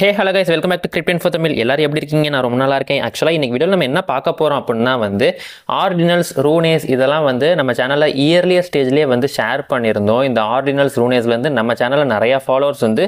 Hey hello guys welcome back to Krypton for Tamil எல்லாரும் எப்படி இருக்கீங்க? நான் ரொம்ப நல்லா இருக்கேன். ஆக்சுவலாக இன்றைக்கி வீடியோ நம்ம என்ன பார்க்க போகிறோம் அப்படின்னா வந்து ஆர்டினல்ஸ் ரூனேஸ் இதெல்லாம் வந்து நம்ம சேனலில் இயர்லியர் ஸ்டேஜ்லேயே வந்து ஷேர் பண்ணியிருந்தோம். இந்த ஆர்டினல்ஸ் ரூனேஸ்லேருந்து நம்ம சேனலில் நிறையா ஃபாலோவர்ஸ் வந்து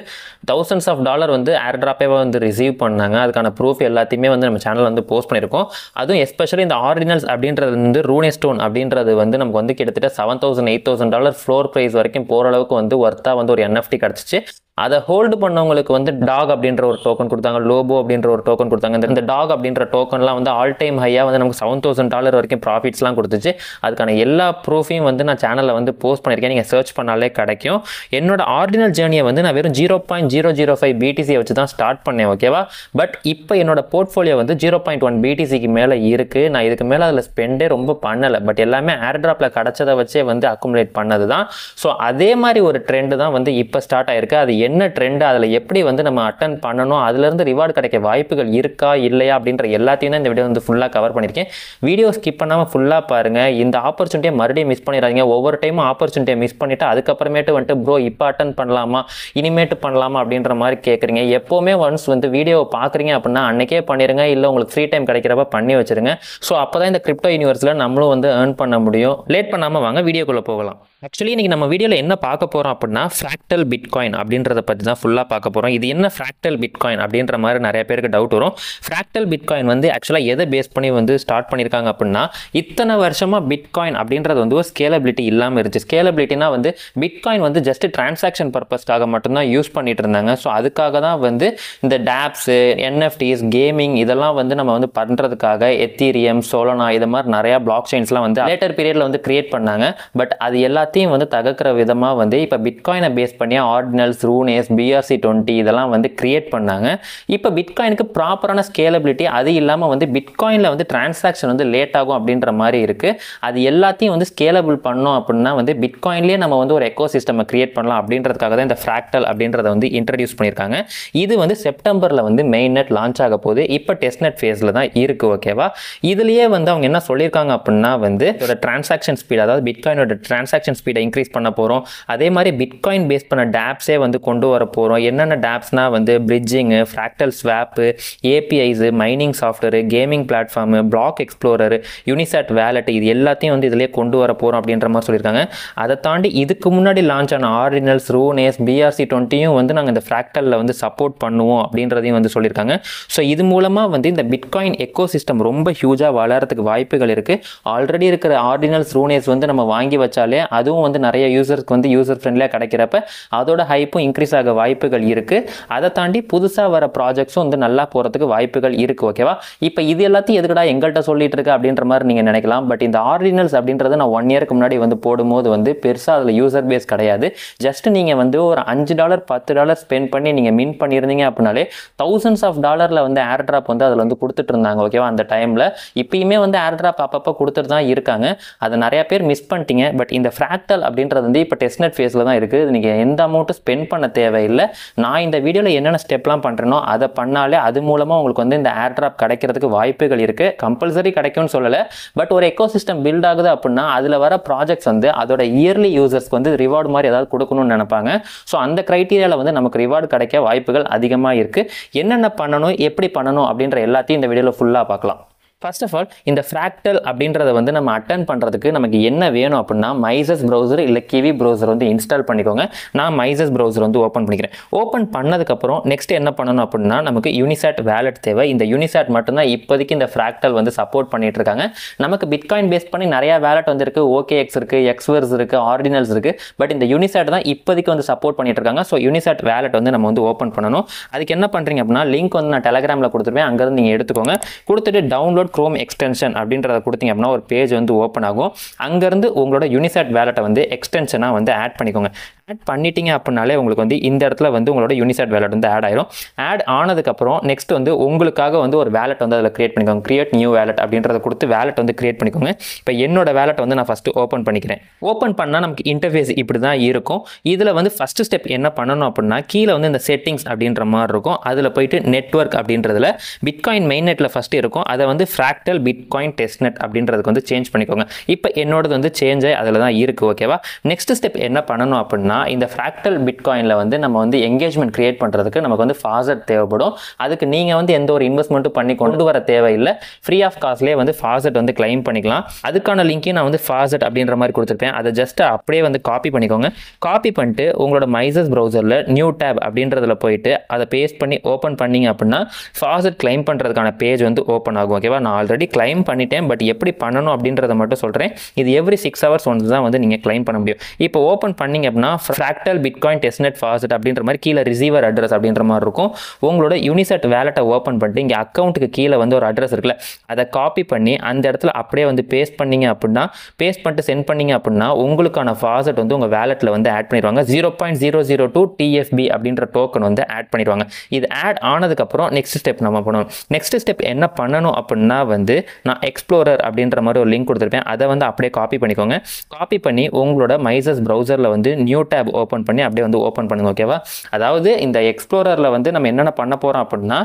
தௌசண்ட்ஸ் ஆஃப் டாலர் வந்து ஏர் ட்ராப்பே வந்து ரிசீவ் பண்ணாங்க. அதுக்கான ப்ரூஃப் எல்லாத்தையுமே வந்து நம்ம சேனலில் வந்து போஸ்ட் பண்ணியிருக்கோம். அதுவும் எஸ்பெஷலி இந்த ஆர்டினல்ஸ் அப்படின்றது வந்து ரூனே ஸ்டோன் அப்படின்றது வந்து நமக்கு வந்து கிட்டத்தட்ட seven thousand eight thousand dollar floor price வரைக்கும் போகிற அளவுக்கு வந்து ஒர்த்தாக வந்து ஒரு என்எஃப்டி கிடச்சிச்சு. அதை ஹோல்டு பண்ணவங்களுக்கு வந்து டாக் அப்படின்ற ஒரு டோக்கன் கொடுத்தாங்க லோபோ அப்படின்ற ஒரு டோக்கன் கொடுத்தாங்க. இந்த- இந்த டாக் அப்படின்ற டோக்கன்லாம் வந்து ஆல் டைம் ஹையாக வந்து நமக்கு செவன் தௌசண்ட் டாலர் வரைக்கும் ப்ராஃபிட்ஸ்லாம் கொடுத்துச்சு. அதுக்கான எல்லா ப்ரூஃபையும் வந்து நான் சேனலில் வந்து போஸ்ட் பண்ணியிருக்கேன். நீங்கள் சர்ச் பண்ணாலே கிடைக்கும். என்னோட ஆர்டினல் ஜேர்னியை வந்து நான் வெறும் zero point zero zero five பிடிசியை வச்சு தான் ஸ்டார்ட் பண்ணேன் ஓகேவா பட் இப்போ என்னோட போர்ட்ஃபோலியோ வந்து ஜீரோ பாயிண்ட் ஒன் பிடிசிக்கு மேலே இருக்குது நான் இதுக்கு மேலே அதில் ஸ்பெண்டே ரொம்ப பண்ணலை. பட் எல்லாமே ஏர்ட்ராப்பில் கிடச்சதை வச்சே வந்து அக்குமுலேட் பண்ணது தான் ஸோ அதே மாதிரி ஒரு ட்ரெண்டு தான் வந்து இப்போ ஸ்டார்ட் ஆயிருக்கு. அது என்ன ட்ரெண்டு அதில் எப்படி வந்து நம்ம அட்டன் பண்ணணும்? அதுலேருந்து ரிவார்டு கிடைக்க வாய்ப்புகள் இருக்கா? இல்லையா? அப்படின்ற எல்லாத்தையும் தான் இந்த வீடியோ வந்து ஃபுல்லாக கவர் பண்ணியிருக்கேன். வீடியோ ஸ்கிப் பண்ணாமல் ஃபுல்லாக பாருங்கள் இந்த ஆப்பர்ச்சுனிட்டியை மறுபடியும் மிஸ் பண்ணிடாதீங்க. ஒவ்வொரு டைமும் ஆப்பர்ச்சுனிட்டியை மிஸ் பண்ணிவிட்டு அதுக்கப்புறமேட்டு வந்துட்டு ப்ரோ இப்போ அட்டன் பண்ணலாமா? இனிமேட்டு பண்ணலாமா? அப்படின்ற மாதிரி கேட்குறீங்க எப்போவுமே ஒன்ஸ் வந்து வீடியோவை பார்க்குறீங்க அப்படின்னா அன்றைக்கே பண்ணிடுங்க இல்லை உங்களுக்கு ஃப்ரீ டைம் கிடைக்கிறப்ப பண்ணி வச்சிருங்க. ஸோ அப்போ தான் இந்த கிரிப்டோ யூனிவர்ஸில் நம்மளும் வந்து ஏர்ன் பண்ண முடியும். லேட் பண்ணாமல் வாங்க வீடியோக்குள்ளே போகலாம். ஆக்சுவலி இன்றைக்கி நம்ம வீடியோவில் என்ன பார்க்க போகிறோம் அப்படின்னா ஃப்ராக்டல் பிட்காயின் அப்படின்றத பற்றி தான் ஃபுல்லாக பார்க்க போகிறோம் இது என்ன ஃப்ராக்டல் பிட்காயின் அப்படின்ற மாதிரி நிறைய பேருக்கு டவுட் வரும். ஃப்ராக்டல் பிட்காயின் வந்து ஆக்சுவலாக எதை பேஸ் பண்ணி வந்து ஸ்டார்ட் பண்ணியிருக்காங்க அப்படின்னா இத்தனை வருஷமாக பிட்காயின் அப்படின்றது வந்து ஒரு ஸ்கேலபிலிட்டி இல்லாமல் இருந்துச்சு. ஸ்கேலபிலிட்டினா வந்து பிட்காயின் வந்து ஜஸ்ட் டிரான்சாக்ஷன் பர்பஸ்க்காக மட்டும்தான் யூஸ் பண்ணிட்டு இருந்தாங்க. ஸோ அதுக்காக தான் வந்து இந்த டேப்ஸு என்எஃப்டிஸ் கேமிங் இதெல்லாம் வந்து நம்ம வந்து பண்ணுறதுக்காக எத்தீரியம் சோலனா இது மாதிரி நிறையா பிளாக் செயின்ஸ்லாம் வந்து லேட்டர் பீரியடில் வந்து கிரியேட் பண்ணாங்க. பட் அது எல்லாத்தையும் வந்து தகர்க்கிற விதமாக வந்து இப்போ பிட்காயினை பேஸ் பண்ணி ஆர்டினல்ஸ் ரூ ரூனேஸ் பிஆர்சி டுவெண்ட்டி இதெல்லாம் வந்து கிரியேட் பண்ணாங்க. இப்போ பிட்காயினுக்கு ப்ராப்பரான ஸ்கேலபிலிட்டி அது இல்லாமல் வந்து பிட்காயினில் வந்து டிரான்சாக்ஷன் வந்து லேட் ஆகும் அப்படின்ற மாதிரி இருக்குது அது எல்லாத்தையும் வந்து ஸ்கேலபிள் பண்ணோம் அப்படின்னா வந்து பிட்காயின்லேயே நம்ம வந்து ஒரு எக்கோ சிஸ்டமை கிரியேட் பண்ணலாம் அப்படின்றதுக்காக தான் இந்த ஃப்ராக்டல் அப்படின்றத வந்து இன்ட்ரடியூஸ் பண்ணியிருக்காங்க. இது வந்து செப்டம்பரில் வந்து மெயின் நெட் லான்ச் ஆக போகுது. இப்போ டெஸ்ட் நெட் ஃபேஸில் தான் இருக்குது ஓகேவா இதுலேயே வந்து அவங்க என்ன சொல்லியிருக்காங்க அப்படின்னா வந்து இதோட டிரான்சாக்ஷன் ஸ்பீட் அதாவது பிட்காயினோட டிரான்சாக்ஷன் ஸ்பீடை இன்க்ரீஸ் பண்ண போகிறோம் அதே மாதிரி பிட்காயின் பேஸ் பண்ண டேப்ஸே வந்து கொண்டு வர போகிறோம் என்னென்ன டேப்ஸ்னால் வந்து bridging fractal swap APIs mining software gaming platform block explorer UniSat wallet இது எல்லாத்தையும் வந்து இதிலே கொண்டு வர போகிறோம் அப்படின்ற மாதிரி சொல்லியிருக்காங்க. அதை தாண்டி இதுக்கு முன்னாடி லான்ச் ஆன ஆர்டினல்ஸ் ரூனேஸ் பிஆர்சி டுவெண்ட்டியும் வந்து நாங்கள் இந்த ஃப்ராக்டலில் வந்து சப்போர்ட் பண்ணுவோம் அப்படின்றதையும் வந்து சொல்லியிருக்காங்க. ஸோ இது மூலமாக வந்து இந்த பிட்காயின் எக்கோ சிஸ்டம் ரொம்ப ஹியூஜாக வளரத்துக்கு வாய்ப்புகள் இருக்குது ஆல்ரெடி இருக்கிற ஆர்டினல்ஸ் ரூனேஸ் வந்து நம்ம வாங்கி வச்சாலே அதுவும் வந்து நிறைய யூசர்ஸ்க்கு வந்து யூசர் ஃப்ரெண்ட்லியாக கிடைக்கிறப்ப அதோட ஹைப்பும் இன்க்ரீஸ் ஆக வாய்ப்புகள் இருக்குது அதை தாண்டி புதுசாக வர ப்ராஜெக்ட்ஸும் வந்து நல்லா போகிறதுக்கு வாய்ப்புகள் இருக்குது ஓகேவா இப்போ இது எல்லாத்தையும் எதுக்குடா எங்கள்கிட்ட சொல்லிட்டு இருக்கு அப்படின்ற மாதிரி நீங்கள் நினைக்கலாம். பட் இந்த ஆர்டினல்ஸ் அப்படின்றது நான் ஒன் இயருக்கு முன்னாடி வந்து போடும்போது வந்து பெருசாக அதில் யூசர் பேஸ் கிடையாது. ஜஸ்ட் நீங்கள் வந்து ஒரு அஞ்சு டாலர் பத்து டாலர் ஸ்பெண்ட் பண்ணி நீங்கள் மின் பண்ணியிருந்தீங்க அப்படின்னாலே தௌசண்ட்ஸ் ஆஃப் டாலரில் வந்து ஏர் ட்ராப் வந்து அதில் வந்து கொடுத்துட்டு இருந்தாங்க ஓகேவா அந்த டைமில் இப்பயுமே வந்து ஏர் ட்ராப் அப்பப்போ கொடுத்துட்டு தான் இருக்காங்க. அதை நிறையா பேர் மிஸ் பண்ணிட்டீங்க. பட் இந்த ஃப்ராக்டல் அப்படின்றது வந்து இப்போ டெஸ்ட்நெட் ஃபேஸில் தான் இருக்குது நீங்கள் எந்த அமௌண்ட்டும் ஸ்பெண்ட் பண்ண தேவையில்லை. நான் இந்த வீடியோவில் என்னென்ன ஸ்டெப்லாம் பண்ணுறேனோ அதை பண்ணாலே அது மூலமாக உங்களுக்கு வந்து இந்த ஏர் ட்ராப் கிடைக்கிறதுக்கு வாய்ப்புகள் இருக்குது கம்பல்சரி கிடைக்கும்னு சொல்லலை. பட் ஒரு எக்கோ சிஸ்டம் பில்ட் ஆகுது அப்படின்னா அதில் வர ப்ராஜெக்ட்ஸ் வந்து அதோட இயர்லி யூசர்ஸ்க்கு வந்து ரிவார்டு மாதிரி ஏதாவது கொடுக்கணும்னு நினைப்பாங்க. ஸோ அந்த க்ரைட்டீரியாவில் வந்து நமக்கு ரிவார்டு கிடைக்க வாய்ப்புகள் அதிகமாக இருக்குது என்னென்ன பண்ணணும் எப்படி பண்ணணும் அப்படின்ற எல்லாத்தையும் இந்த வீடியோவில் ஃபுல்லாக பார்க்கலாம். ஃபர்ஸ்ட் ஆஃப் ஆல் இந்த ஃப்ராக்டல் அப்படின்றத வந்து நம்ம அட்டன் பண்ணுறதுக்கு நமக்கு என்ன வேணும் அப்படின்னா மைசஸ் ப்ரௌசர் இல்லை கிவி ப்ரௌசர் வந்து இன்ஸ்டால் பண்ணிக்கோங்க. நான் மைசஸ் ப்ரௌசர் வந்து ஓப்பன் பண்ணிக்கிறேன். ஓப்பன் பண்ணதுக்கப்புறம் நெக்ஸ்ட் என்ன பண்ணணும் அப்படின்னா நமக்கு யூனிசாட் வேலட் தேவை. இந்த யூனிசாட் மட்டும்தான் இப்போதைக்கு இந்த ஃப்ராக்டல் வந்து சப்போர்ட் பண்ணிட்டு இருக்காங்க. நமக்கு பிட்காயின் பேஸ் பண்ணி நிறையா வேலட் வந்துருக்கு. ஓகே ஓகேஎக்ஸ் இருக்குது எக்ஸ்வர்ஸ் இருக்குது ஆர்டினல்ஸ் இருக்குது பட் இந்த யூனிசாட் தான் இப்போதைக்கு வந்து சப்போர்ட் பண்ணிட்டு இருக்காங்க. ஸோ யூனிசாட் வேலட் வந்து நம்ம வந்து ஓப்பன் பண்ணணும். அதுக்கு என்ன பண்ணுறீங்க அப்படின்னா லிங்க் வந்து நான் டெலகிராமில் கொடுத்துருவேன். அங்கேருந்து நீங்கள் எடுத்துக்கோங்க. கொடுத்துட்டு டவுன்லோட் க்ரோம் எக்ஸ்டென்ஷன் அப்படின்றத கொடுத்தீங்க அப்படின்னா ஒரு பேஜ் வந்து ஓப்பன் ஆகும். அங்கேருந்து உங்களோட யூனிசாட் வேலட்டை வந்து எக்ஸ்டென்ஷனாக வந்து ஆட் பண்ணிக்கோங்க. ஆட் பண்ணிட்டீங்க அப்படின்னாலே உங்களுக்கு வந்து இந்த இடத்துல வந்து உங்களோட யூனிசெட் வேலட் வந்து ஆட் ஆயிரும். ஆட் ஆனதுக்கப்புறம் நெக்ஸ்ட் வந்து உங்களுக்காக வந்து ஒரு வேலட் வந்து அதில் கிரியேட் பண்ணிக்கோங்க. கிரியேட் நியூ வேலட் அப்படின்றத கொடுத்து வேலட் வந்து கிரியேட் பண்ணிக்கோங்க. இப்போ என்னோட வேலட் வந்து நான் ஃபஸ்ட்டு ஓப்பன் பண்ணிக்கிறேன். ஓப்பன் பண்ணால் நமக்கு இன்டர்ஃபேஸ் இப்படி தான் இருக்கும். இதில் வந்து ஃபஸ்ட்டு ஸ்டெப் என்ன பண்ணணும் அப்படின்னா கீழே வந்து இந்த செட்டிங்ஸ் அப்படின்ற மாதிரி இருக்கும். அதில் போயிட்டு நெட்வொர்க் அப்படின்றதுல பிட்காயின் மெயின் நெட்டில் ஃபஸ்ட்டு இருக்கும். அதை வந்து ஃப்ராக்டல் பிட்காயின் டெஸ்ட் நெட் அப்படின்றதுக்கு வந்து சேஞ்ச் பண்ணிக்கோங்க. இப்போ என்னோடது வந்து சேஞ்ச் ஆகி அதில் தான் இருக்குது ஓகேவா நெக்ஸ்ட் ஸ்டெப் என்ன பண்ணணும் அப்படின்னா இந்த ஃப்ராக்டல் பிட்காயினில் வந்து நம்ம வந்து எங்கேஜ்மெண்ட் கிரியேட் பண்ணுறதுக்கு நமக்கு வந்து ஃபாசட் தேவைப்படும். அதுக்கு நீங்கள் வந்து எந்த ஒரு இன்வெஸ்ட்மெண்ட்டும் பண்ணி கொண்டு வர தேவையில்லை. ஃப்ரீ ஆஃப் காஸ்ட்லேயே வந்து ஃபாசட் வந்து கிளைம் பண்ணிக்கலாம். அதுக்கான லிங்க்கையும் நான் வந்து ஃபாசட் அப்படின்ற மாதிரி கொடுத்துருப்பேன் அதை ஜஸ்ட் அப்படியே வந்து காப்பி பண்ணிக்கோங்க. காப்பி பண்ணிட்டு உங்களோட மைசஸ் ப்ரௌசரில் நியூ டேப் அப்படின்றதுல போயிட்டு அதை பேஸ்ட் பண்ணி ஓப்பன் பண்ணிங்க அப்படின்னா ஃபாசட் கிளைம் பண்ணுறதுக்கான பேஜ் வந்து ஓப்பன் ஆகும். ஓகேவா நான் ஆல்ரெடி கிளைம் பண்ணிட்டேன். பட் எப்படி பண்ணணும் அப்படின்றத மட்டும் சொல்கிறேன் இது எவ்ரி சிக்ஸ் ஹவர்ஸ் ஒன்ஸ் தான் வந்து நீங்கள் கிளைம் பண்ண முடியும். இப்போ ஓப்பன் பண்ணீங்க அப்படின்னா ஃப்ராக்டல் பிட்காயின் டெஸ்ட்நெட் ஃபாசட் அப்படின்ற மாதிரி கீழே ரிசீவர் அட்ரஸ் அப்படின்ற மாதிரி இருக்கும். உங்களோட யூனிசெட் வேலெட்டை ஓப்பன் பண்ணிட்டு இங்கே அக்கௌண்ட்டுக்கு கீழே வந்து ஒரு அட்ரஸ் இருக்குல்ல அதை காப்பி பண்ணி அந்த இடத்துல அப்படியே வந்து பேஸ்ட் பண்ணீங்க அப்படின்னா பேஸ்ட் பண்ணிட்டு சென்ட் பண்ணீங்க அப்படின்னா உங்களுக்கான ஃபாசட் வந்து உங்கள் வேலெட்டில் வந்து ஆட் பண்ணிடுவாங்க. Zero point zero zero two TFI அப்படின்ற டோக்கன் வந்து ஆட் பண்ணிடுவாங்க. இது ஆட் ஆனதுக்கப்புறம் நெக்ஸ்ட் ஸ்டெப் நம்ம பண்ணணும். நெக்ஸ்ட் ஸ்டெப் என்ன பண்ணணும் அப்படின்னா வந்து நான் எக்ஸ்ப்ளோரர் அப்படின்ற மாதிரி ஒரு லிங்க் கொடுத்துருப்பேன். அதை வந்து அப்படியே காப்பி பண்ணிக்கோங்க. காப்பி பண்ணி உங்களோட மைசஸ் ப்ரௌசரில் வந்து நியூ டேப் ஓப்பன் பண்ணி அப்படியே வந்து ஓப்பன் பண்ணுங்க ஓகேவா அதாவது இந்த எக்ஸ்ப்ளோரரில் வந்து நம்ம என்னென்ன பண்ண போகிறோம் அப்படின்னா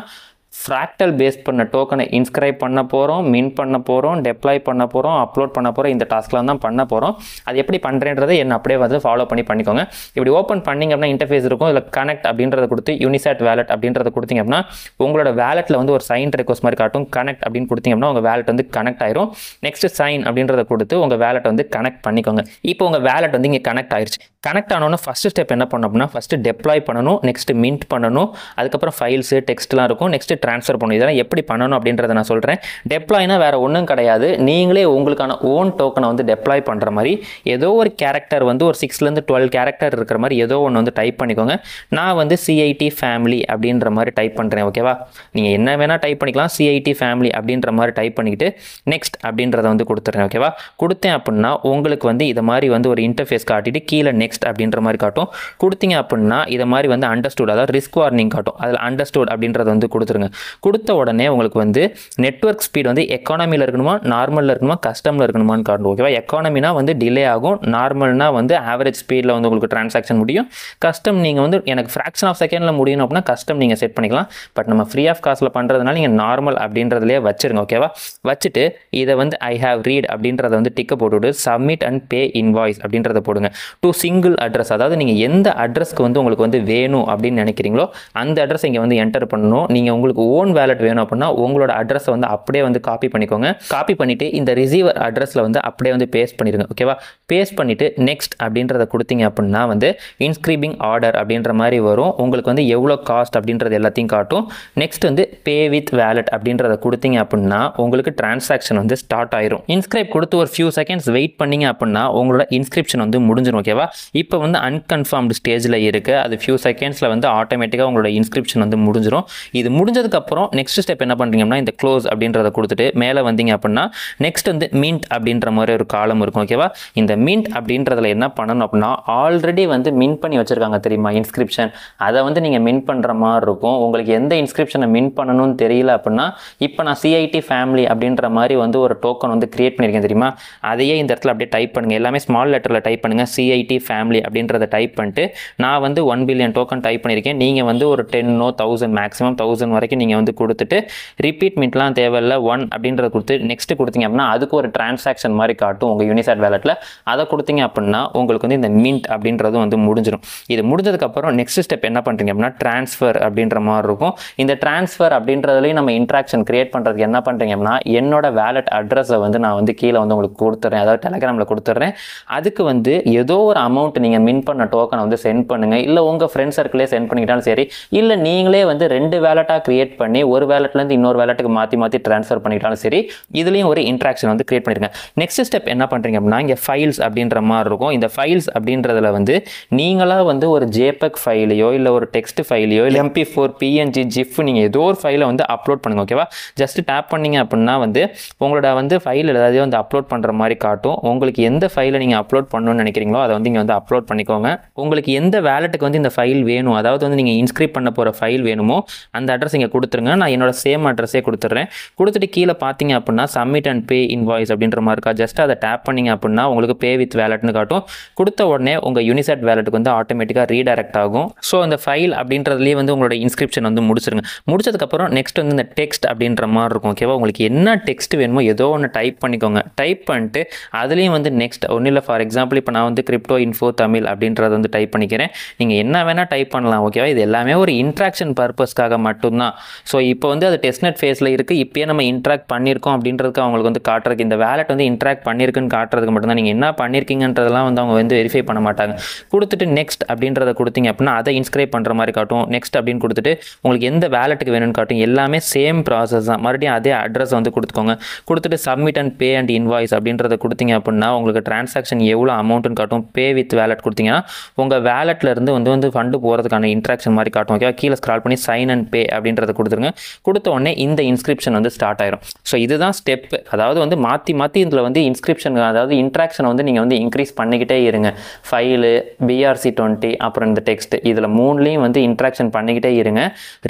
ஃப்ராக்டல் பேஸ் பண்ண டோக்கனை இன்ஸ்கிரைப் பண்ண போகிறோம் மின் பண்ண போகிறோம் டெப்ளாய் பண்ண போகிறோம் அப்லோட் பண்ண போகிறோம் இந்த டாஸ்க்லாம் தான் பண்ண போகிறோம் அது எப்படி பண்ணுறேன்றதை என்ன அப்படியே வந்து ஃபாலோ பண்ணி பண்ணிக்கோங்க. இப்படி ஓப்பன் பண்ணிங்க அப்படின்னா இன்டர்ஃபேஸ் இருக்கும். இல்லை கனெக்ட் அப்படின்றத கொடுத்து யூனிசாட் வேலட் அப்படின்றத கொடுத்தீங்க அப்படின்னா உங்களோட வேலெட்டில் வந்து ஒரு சைன் ரெக்வஸ்ட் மாதிரி காட்டும். கனெக்ட் அப்படின்னு கொடுத்தீங்க அப்படின்னா உங்கள் வேலெட் வந்து கனெக்ட் ஆயிரும். நெக்ஸ்ட் சைன் அப்படின்றத கொடுத்து உங்கள் வேலெட் வந்து கனெக்ட் பண்ணிக்கோங்க. இப்போ உங்கள் வேலெட் வந்து இங்கே கனெக்ட் ஆயிடுச்சு கனெக்ட் ஆனோன்னா ஃபஸ்ட்டு ஸ்டெப் என்ன பண்ணணும் அப்படின்னா ஃபஸ்ட்டு டெப்ளாய் பண்ணணும் நெக்ஸ்ட் மின்ட் பண்ணணும் அதுக்கப்புறம் ஃபைல்ஸு டெக்ஸ்ட்லாம் இருக்கும். நெக்ஸ்ட் ட்ரான்ஸ்ஃபர் பண்ணணும். இதெல்லாம் எப்படி பண்ணணும் அப்படின்றத நான் சொல்கிறேன் டெப்ளாய்னா வேறு ஒன்றும் கிடையாது. நீங்களே உங்களுக்கான ஓன் டோக்கனை வந்து டெப்ளாய் பண்ணுற மாதிரி ஏதோ ஒரு கேரக்டர் வந்து ஒரு சிக்ஸ்லேருந்து டுவெல் கேரக்டர் இருக்கிற மாதிரி ஏதோ ஒன்று வந்து டைப் பண்ணிக்கோங்க. நான் வந்து சிஐடி ஃபேமிலி அப்படின்ற மாதிரி டைப் பண்ணுறேன் ஓகேவா நீங்கள் என்ன வேணால் டைப் பண்ணிக்கலாம். சிஐடி ஃபேமிலி அப்படின்ற மாதிரி டைப் பண்ணிக்கிட்டு நெக்ஸ்ட் அப்படின்றத வந்து கொடுத்துட்றேன் ஓகேவா கொடுத்தேன் அப்படின்னா உங்களுக்கு வந்து இதை மாதிரி வந்து ஒரு இன்டர்ஃபேஸ் காட்டிட்டு கீழே நெக்ஸ்ட் அப்படின்ற மாதிரி காட்டும். கொடுத்தீங்க அப்படின்னா இதை மாதிரி வந்து அண்டர்ஸ்டூட் அதாவது ரிஸ்க் வார்னிங் காட்டும். அதில் அண்டர்ஸ்டூட் அப்படின்றத வந்து கொடுத்துருங்க. கொடுத்த உடனே உங்களுக்கு வந்து நெட்வொர்க் ஸ்பீட் வந்து எக்கானமியில் இருக்கணுமா நார்மலில் இருக்கணுமா கஸ்டமில் இருக்கணுமான்னு காட்டும் ஓகேவா எக்கானமினா வந்து டிலே ஆகும். நார்மல்னா வந்து ஆவரேஜ் ஸ்பீடில் வந்து உங்களுக்கு டிரான்சாக்ஷன் முடியும். கஸ்டம் நீங்கள் வந்து எனக்கு ஃப்ராக்ஷன் ஆஃப் செகண்டில் முடியணும் அப்படின்னா கஸ்டம் நீங்கள் செட் பண்ணிக்கலாம். பட் நம்ம ஃப்ரீ ஆஃப் காஸ்ட்டில் பண்ணுறதுனால நீங்கள் நார்மல் அப்படின்றதுலேயே வச்சிருங்க ஓகேவா வச்சுட்டு இதை வந்து ஐ ஹாவ் ரீட் அப்படின்றத வந்து டிக்கை போட்டுவிட்டு சப்மிட் அண்ட் பே இன்வாய்ஸ் அப்படின்றத போடுங்க. டூ சிங்கிள் அட்ரஸ் அதாவது நீங்கள் எந்த அட்ரஸ்க்கு வந்து உங்களுக்கு வந்து வேணும் அப்படின்னு நினைக்கிறீங்களோ அந்த அட்ரஸ் இங்கே வந்து என்டர் பண்ணணும். நீங்கள் உங்களுக்கு ஓன் வேலட் வேணும் அப்படின்னா உங்களோட அட்ரஸை வந்து அப்படியே வந்து காப்பி பண்ணிக்கோங்க. காப்பி பண்ணிவிட்டு இந்த ரிசீவர் அட்ரஸில் வந்து அப்படியே வந்து பேஸ்ட் பண்ணிடுங்க ஓகேவா பேஸ்ட் பண்ணிவிட்டு நெக்ஸ்ட் அப்படின்றத கொடுத்தீங்க அப்படின்னா வந்து இன்ஸ்கிரீபிங் ஆர்டர் அப்படின்ற மாதிரி வரும். உங்களுக்கு வந்து எவ்வளோ காஸ்ட் அப்படின்றது எல்லாத்தையும் காட்டும். நெக்ஸ்ட் வந்து பே வித் வேலட் அப்படின்றத கொடுத்தீங்க அப்படின்னா உங்களுக்கு டிரான்சாக்ஷன் வந்து ஸ்டார்ட் ஆயிரும். இன்ஸ்கிரைப் கொடுத்து ஒரு ஃபியூ செகண்ட்ஸ் வெயிட் பண்ணீங்க அப்படின்னா உங்களோட இன்ஸ்கிரிப்ஷன் வந்து முடிஞ்சிடும் ஓகேவா இப்போ வந்து அன்கன்ஃபார்ம்டு ஸ்டேஜில் இருக்குது அது ஃபியூ செகண்ட்ஸில் வந்து ஆட்டோமேட்டிக்காக உங்களோட இன்ஸ்கிரிப்ஷன் வந்து முடிஞ்சிடும் இது முடிஞ்சதுக்கப்புறம் நெக்ஸ்ட் ஸ்டெப் என்ன பண்ணுறீங்கன்னா இந்த க்ளோஸ் அப்படின்றத கொடுத்துட்டு மேலே வந்தீங்க அப்படின்னா நெக்ஸ்ட் வந்து மின்ட் அப்படின்ற மாதிரி ஒரு காலம் இருக்கும் ஓகேவா இந்த மின்ட் அப்படின்றதுல என்ன பண்ணணும் அப்படின்னா ஆல்ரெடி வந்து மின் பண்ணி வச்சுருக்காங்க தெரியுமா இன்ஸ்கிரிப்ஷன் அதை வந்து நீங்கள் மின் பண்ணுற மாதிரி இருக்கும். உங்களுக்கு எந்த இன்ஸ்கிரிப்ஷனை மின் பண்ணணும்னு தெரியல அப்படின்னா இப்போ நான் சிஐடி ஃபேமிலி அப்படின்ற மாதிரி வந்து ஒரு டோக்கன் வந்து கிரியேட் பண்ணியிருக்கேன் தெரியுமா? அதையே இந்த இடத்துல அப்படியே டைப் பண்ணுங்கள் எல்லாமே ஸ்மால் லெட்டரில் டைப் பண்ணுங்கள் சிஐடி ஃபேமிலி ஃபேமிலி அப்படின்றத டைப் பண்ணிட்டு நான் வந்து ஒன் பில்லியன் டோக்கன் டைப் பண்ணியிருக்கேன். நீங்கள் வந்து ஒரு டென்னோ தௌசண்ட் மேக்ஸிமம் தௌசண்ட் வரைக்கும் நீங்கள் வந்து கொடுத்துட்டு ரிப்பீட் மீட்லாம் தேவையில்ல ஒன் அப்படின்றத கொடுத்து நெக்ஸ்ட் கொடுத்தீங்க அப்படின்னா அதுக்கு ஒரு டிரான்சாக்ஷன் மாதிரி காட்டும் உங்கள் யூனிசாட் வேலெட்டில் அதை கொடுத்தீங்க அப்படின்னா உங்களுக்கு வந்து இந்த மின்ட் அப்படின்றதும் வந்து முடிஞ்சிடும். இது முடிஞ்சதுக்கப்புறம் நெக்ஸ்ட் ஸ்டெப் என்ன பண்ணுறீங்க அப்படின்னா ட்ரான்ஸ்ஃபர் அப்படின்ற மாதிரி இருக்கும். இந்த ட்ரான்ஸ்ஃபர் அப்படின்றதுலையும் நம்ம இன்ட்ராக்ஷன் கிரியேட் பண்ணுறதுக்கு என்ன பண்ணுறீங்க அப்படின்னா என்னோட வேலெட் அட்ரஸை வந்து நான் வந்து கீழே வந்து உங்களுக்கு கொடுத்துட்றேன் அதாவது டெலகிராமில் கொடுத்துட்றேன் அதுக்கு வந்து ஏதோ ஒரு அமௌண்ட் நீங்கள் மின் பண்ண டோக்கனை வந்து சென்ட் பண்ணுங்கள் இல்லை உங்கள் ஃப்ரெண்ட் சர்க்கிளே சென்ட் பண்ணிக்கிட்டாலும் சரி இல்லை நீங்களே வந்து ரெண்டு வேலட்டாக கிரியேட் பண்ணி ஒரு வேலட்லேருந்து இன்னொரு வேலட்டுக்கு மாற்றி மாற்றி ட்ரான்ஸ்ஃபர் பண்ணிக்கிட்டாலும் சரி இதுலேயும் ஒரு இன்ட்ராக்ஷன் வந்து கிரியேட் பண்ணிருங்க. நெக்ஸ்ட் ஸ்டெப் என்ன பண்ணுறீங்க அப்படின்னா இங்கே ஃபைல்ஸ் அப்படின்ற மாதிரி இருக்கும். இந்த ஃபைல்ஸ் அப்படின்றதுல வந்து நீங்களாக வந்து ஒரு ஜேபக் ஃபைலையோ இல்லை ஒரு டெக்ஸ்ட் ஃபைலையோ இல்லை எம்பி ஃபோர் பிஎன்ஜி ஜிஃப் நீங்கள் ஏதோ ஒரு ஃபைலை வந்து அப்லோட் பண்ணுங்கள் ஓகேவா ஜஸ்ட் டேப் பண்ணீங்க அப்படின்னா வந்து உங்களோட வந்து ஃபைல் ஏதாவது வந்து அப்லோட் பண்ணுற மாதிரி காட்டும். உங்களுக்கு எந்த ஃபைலை நீங்கள் அப்லோட் பண்ணணும்னு நினைக்கிறீங்களோ அதை வந்து இங்கே வந்து அப்லோட் பண்ணிக்கோங்க. உங்களுக்கு எந்த வேலெட்டுக்கு வந்து இந்த ஃபைல் வேணும் அதாவது வந்து நீங்கள் இன்ஸ்கிரைப் பண்ண போகிற ஃபைல் வேணுமோ அந்த அட்ரஸ் இங்கே கொடுத்துருங்க. நான் என்னோட சேம் அட்ரஸே கொடுத்துட்றேன் கொடுத்துட்டு கீழே பார்த்தீங்க அப்படின்னா சப்மிட் அண்ட் பே இன்வாய்ஸ் அப்படின்ற மாதிரி இருக்கா? ஜஸ்ட் அதை டேப் பண்ணிங்க அப்படின்னா உங்களுக்கு பே வித் வேலெட்னு காட்டும். கொடுத்த உடனே உங்கள் யூனிசெட் வேலெட்டுக்கு வந்து ஆட்டோமேட்டிக்காக ரீடைரக்ட் ஆகும். ஸோ அந்த ஃபைல் அப்படின்றதுலேயே வந்து உங்களோட இன்ஸ்கிரிப்ஷன் வந்து முடிச்சிருங்க. முடிச்சதுக்கப்புறம் நெக்ஸ்ட் வந்து இந்த டெக்ஸ்ட் அப்படின்ற மாதிரி இருக்கும் ஓகேவா உங்களுக்கு என்ன டெக்ஸ்ட் வேணுமோ ஏதோ ஒன்று டைப் பண்ணிக்கோங்க. டைப் பண்ணிட்டு அதுலேயும் வந்து நெக்ஸ்ட் ஒன்றும் இல்லை. ஃபார் எக்ஸாம்பிள் இப்போ நான் வந்து கிரிப்டோ இன்ஃபோ இன்ஃபோ தமிழ் அப்படின்றத வந்து டைப் பண்ணிக்கிறேன். நீங்கள் என்ன வேணால் டைப் பண்ணலாம் ஓகேவா இது எல்லாமே ஒரு இன்ட்ராக்ஷன் பர்பஸ்க்காக மட்டும்தான். ஸோ இப்போ வந்து அது டெஸ்ட்நெட் ஃபேஸில் இருக்குது இப்போயே நம்ம இன்ட்ராக்ட் பண்ணியிருக்கோம் அப்படின்றதுக்கு அவங்களுக்கு வந்து காட்டுறதுக்கு இந்த வேலட் வந்து இன்ட்ராக்ட் பண்ணியிருக்குன்னு காட்டுறதுக்கு மட்டும்தான். நீங்கள் என்ன பண்ணியிருக்கீங்கன்றதெல்லாம் வந்து அவங்க வந்து வெரிஃபை பண்ண மாட்டாங்க. கொடுத்துட்டு நெக்ஸ்ட் அப்படின்றத கொடுத்தீங்க அப்படின்னா அதை இன்ஸ்கிரைப் பண்ணுற மாதிரி காட்டும். நெக்ஸ்ட் அப்படின்னு கொடுத்துட்டு உங்களுக்கு எந்த வேலெட்டுக்கு வேணும்னு காட்டும். எல்லாமே சேம் ப்ராசஸ் தான். மறுபடியும் அதே அட்ரஸ் வந்து கொடுத்துக்கோங்க. கொடுத்துட்டு submit and pay and invoice அப்படின்றத கொடுத்தீங்க அப்படின்னா உங்களுக்கு டிரான்சாக்ஷன் எவ்வளோ அமௌண்ட்டுன்னு காட்டும். பே வித் வேலெட் கொடுத்தீங்கன்னா உங்கள் வேலெட்ல இருந்து வந்து வந்து ஃபண்டு போகிறதுக்கான இன்ட்ராக்ஷன் மாதிரி காட்டும் ஓகேவா கீழே ஸ்க்ரால் பண்ணி சைன் அண்ட் பே அப்படின்றத கொடுத்துருங்க. கொடுத்த உடனே இந்த இன்ஸ்கிரிப்ஷன் வந்து ஸ்டார்ட் ஆயிரும். ஸோ இதுதான் ஸ்டெப் அதாவது வந்து மாற்றி மாற்றி இதில் வந்து இன்ஸ்கிரிப்ஷன் அதாவது இன்ட்ராக்ஷனை வந்து நீங்கள் வந்து இன்க்ரீஸ் பண்ணிக்கிட்டே இருங்க. ஃபைலு பிஆர்சி டுவெண்ட்டி அப்புறம் இந்த டெக்ஸ்ட் இதில் மூணுலேயும் வந்து இன்ட்ராக்ஷன் பண்ணிக்கிட்டே இருங்க.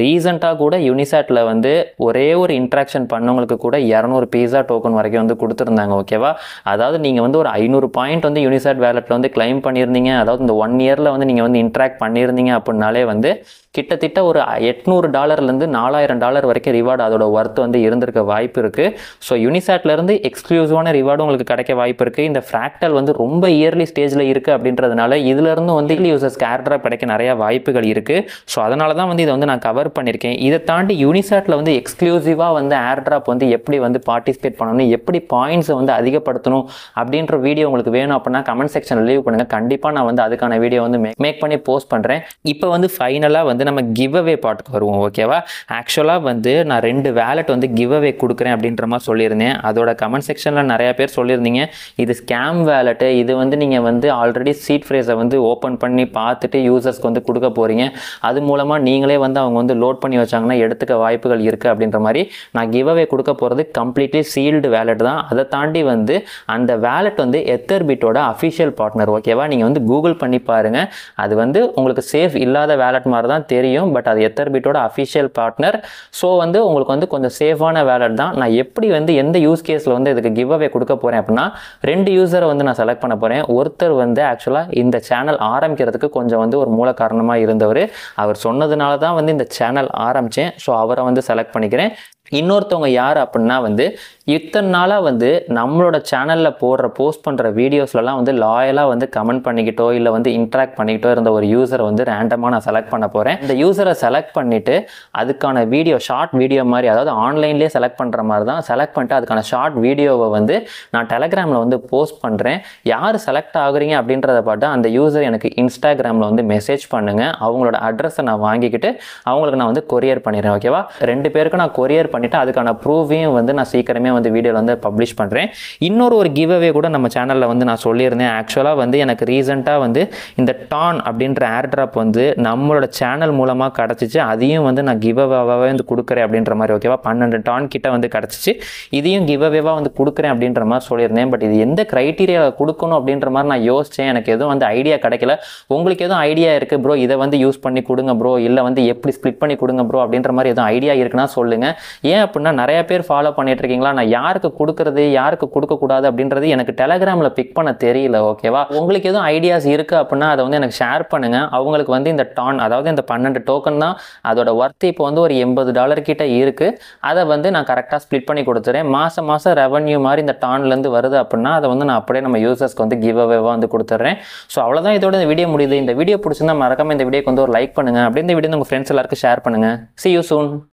ரீசெண்டாக கூட யூனிசாட்டில் வந்து ஒரே ஒரு இன்ட்ராக்ஷன் பண்ணவங்களுக்கு கூட இரநூறு பீஸா டோக்கன் வரைக்கும் வந்து கொடுத்துருந்தாங்க ஓகேவா அதாவது நீங்கள் வந்து ஒரு ஐநூறு பாயிண்ட் வந்து யூனிசாட் வேலெட்டில் வந்து கிளைம் பண்ணியிருந்தீங்க. அதாவது இந்த ஒன் இயரில் வந்து நீங்கள் வந்து இன்ட்ராக்ட் பண்ணியிருந்தீங்க அப்படின்னாலே வந்து கிட்டத்தட்ட ஒரு எட்நூறு டாலர்லேருந்து நாலாயிரம் டாலர் வரைக்கும் ரிவார்டு அதோட ஒர்த் வந்து இருந்திருக்க வாய்ப்பு இருக்குது ஸோ யூனிசாட்லேருந்து எக்ஸ்க்ளூசிவான ரிவார்டு உங்களுக்கு கிடைக்க வாய்ப்பு இருக்குது இந்த ஃப்ராக்டல் வந்து ரொம்ப இயர்லி ஸ்டேஜில் இருக்குது அப்படின்றதுனால இதுலேருந்து வந்து யூசர்ஸ் கேர்ட்ராப் கிடைக்க நிறைய வாய்ப்புகள் இருக்குது ஸோ அதனால தான் வந்து இதை வந்து நான் கவர் பண்ணியிருக்கேன். இதை தாண்டி யூனிசாட்டில் வந்து எக்ஸ்க்ளூசிவாக வந்து ஏர்ட்ராப் வந்து எப்படி வந்து பார்ட்டிசிபேட் பண்ணணும் எப்படி பாயிண்ட்ஸை வந்து அதிகப்படுத்தணும் அப்படின்ற வீடியோ உங்களுக்கு வேணும் அப்படின்னா கமெண்ட் செக்ஷனில் லீவ் பண்ணுங்கள் கண்டிப்பாக நான் வந்து அதுக்கான வீடியோ வந்து மேக் மேக் பண்ணி போஸ்ட் பண்ணுறேன் இப்போ வந்து ஃபைனலாக வந்து நம்ம கிவ் அவே பாட்டுக்கு வருவோம் ஓகேவா ஆக்சுவலாக வந்து நான் ரெண்டு வேலெட் வந்து கிவ் அவே கொடுக்குறேன் அப்படின்ற மாதிரி சொல்லியிருந்தேன். அதோட கமெண்ட் செக்ஷனில் நிறையா பேர் சொல்லியிருந்தீங்க. இது ஸ்கேம் வேலெட்டு இது வந்து நீங்கள் வந்து ஆல்ரெடி சீட் ஃப்ரேஸை வந்து ஓப்பன் பண்ணி பார்த்துட்டு யூசர்ஸ்க்கு வந்து கொடுக்க போகிறீங்க அது மூலமாக நீங்களே வந்து அவங்க வந்து லோட் பண்ணி வச்சாங்கன்னா எடுத்துக்க வாய்ப்புகள் இருக்குது அப்படின்ற மாதிரி நான் கிவ் அவே கொடுக்க போகிறது கம்ப்ளீட்லி சீல்டு வேலெட் தான். அதை தாண்டி வந்து அந்த வேலெட் வந்து எத்தர்பிட்டோட அஃபிஷியல் பார்ட்னர் ஓகேவா நீங்கள் வந்து கூகுள் பண்ணி பாருங்கள் அது வந்து உங்களுக்கு சேஃப் இல்லாத வேலெட் மாதிரி தான் தெரியும். பட் அது எத்தர் பிட்டோட அஃபிஷியல் பார்ட்னர் ஸோ வந்து உங்களுக்கு வந்து கொஞ்சம் சேஃபான வேலட் தான். நான் எப்படி வந்து எந்த யூஸ் கேஸில் வந்து இதுக்கு கிவ் அவே கொடுக்க போகிறேன் அப்படின்னா ரெண்டு யூஸரை வந்து நான் செலக்ட் பண்ண போகிறேன் ஒருத்தர் வந்து ஆக்சுவலாக இந்த சேனல் ஆரம்பிக்கிறதுக்கு கொஞ்சம் வந்து ஒரு மூல காரணமாக இருந்தவர். அவர் சொன்னதுனால தான் வந்து இந்த சேனல் ஆரம்பித்தேன் ஸோ அவரை வந்து செலக்ட் பண்ணிக்கிறேன். இன்னொருத்தவங்க யார் அப்படின்னா வந்து இத்தனை நாளாக வந்து நம்மளோட சேனலில் போடுற போஸ்ட் பண்ணுற வீடியோஸ்லலாம் வந்து லாயலாக வந்து கமெண்ட் பண்ணிக்கிட்டோ இல்லை வந்து இன்ட்ராக்ட் பண்ணிக்கிட்டோ இருந்த ஒரு யூசரை வந்து ரேண்டமாக நான் செலக்ட் பண்ண போகிறேன் இந்த யூசரை செலக்ட் பண்ணிவிட்டு அதுக்கான வீடியோ ஷார்ட் வீடியோ மாதிரி அதாவது ஆன்லைன்லேயே செலக்ட் பண்ணுற மாதிரி தான் செலக்ட் பண்ணிட்டு அதுக்கான ஷார்ட் வீடியோவை வந்து நான் டெலகிராமில் வந்து போஸ்ட் பண்ணுறேன் யார் செலக்ட் ஆகுறீங்க அப்படின்றத பார்த்து அந்த யூசர் எனக்கு இன்ஸ்டாகிராமில் வந்து மெசேஜ் பண்ணுங்கள் அவங்களோட அட்ரஸை நான் வாங்கிக்கிட்டு அவங்களுக்கு நான் வந்து கொரியர் பண்ணிடுறேன் ஓகேவா ரெண்டு பேருக்கும் நான் கொரியர் பண்ணிவிட்டு அதுக்கான ப்ரூஃபையும் வந்து நான் சீக்கிரமே வந்து வீடியோவில் வந்து பப்ளிஷ் பண்ணுறேன் இன்னொரு ஒரு கிவ் அவே கூட நம்ம சேனலில் வந்து நான் சொல்லியிருந்தேன். ஆக்சுவலாக வந்து எனக்கு ரீசெண்டாக வந்து இந்த டான் அப்படின்ற ஏர் ட்ராப் வந்து நம்மளோட சேனல் மூலமாக கிடச்சிச்சு. அதையும் வந்து நான் கிவ் அவேவாகவே வந்து கொடுக்குறேன் அப்படின்ற மாதிரி ஓகேவா பன்னெண்டு டான் கிட்ட வந்து கிடச்சிச்சு. இதையும் கிவ் அவேவாக வந்து கொடுக்குறேன் அப்படின்ற மாதிரி சொல்லியிருந்தேன். பட் இது எந்த க்ரைட்டீரியாவில் கொடுக்கணும் அப்படின்ற மாதிரி நான் யோசித்தேன் எனக்கு எதுவும் வந்து ஐடியா கிடைக்கல. உங்களுக்கு எதுவும் ஐடியா இருக்குது ப்ரோ இதை வந்து யூஸ் பண்ணி கொடுங்க ப்ரோ இல்லை வந்து எப்படி ஸ்ப்ளிட் பண்ணி கொடுங்க ப்ரோ அப்படின்ற மாதிரி எதுவும் ஐடியா இருக்குன்னா சொல்லுங்கள் ஏன் அப்படின்னா நிறைய பேர் ஃபாலோ பண்ணிட்டு இருக்கீங்களா? நான் யாருக்கு கொடுக்கறது யாருக்கு கொடுக்கக்கூடாது அப்படின்றது எனக்கு டெலகிராமில் பிக் பண்ண தெரியல ஓகேவா உங்களுக்கு எதுவும் ஐடியாஸ் இருக்குது அப்படின்னா அதை வந்து எனக்கு ஷேர் பண்ணுங்கள் அவங்களுக்கு வந்து இந்த டான் அதாவது இந்த பன்னெண்டு டோக்கன் தான் அதோட ஒர்த் இப்போ வந்து ஒரு எண்பது டாலர் கிட்ட இருக்குது அதை வந்து நான் கரெக்டாக ஸ்ப்ளிட் பண்ணி கொடுத்துறேன். மாதம் மாதம் ரெவன்யூ மாதிரி இந்த டான்லேருந்து வருது அப்படின்னா அதை வந்து நான் அப்படியே நம்ம யூசர்ஸ்க்கு வந்து கிவ் அவேவாக வந்து கொடுத்துட்றேன் ஸோ அவ்வளோதான் இதோட இந்த வீடியோ முடியுது. இந்த வீடியோ பிடிச்சிருந்தா மறக்காம இந்த வீடியோக்கு வந்து ஒரு லைக் பண்ணுங்கள் அப்படியே இந்த வீடியோ உங்கள் ஃப்ரெண்ட்ஸ் எல்லாருக்கும் ஷேர் பண்ணுங்கள் சி யூ சூன்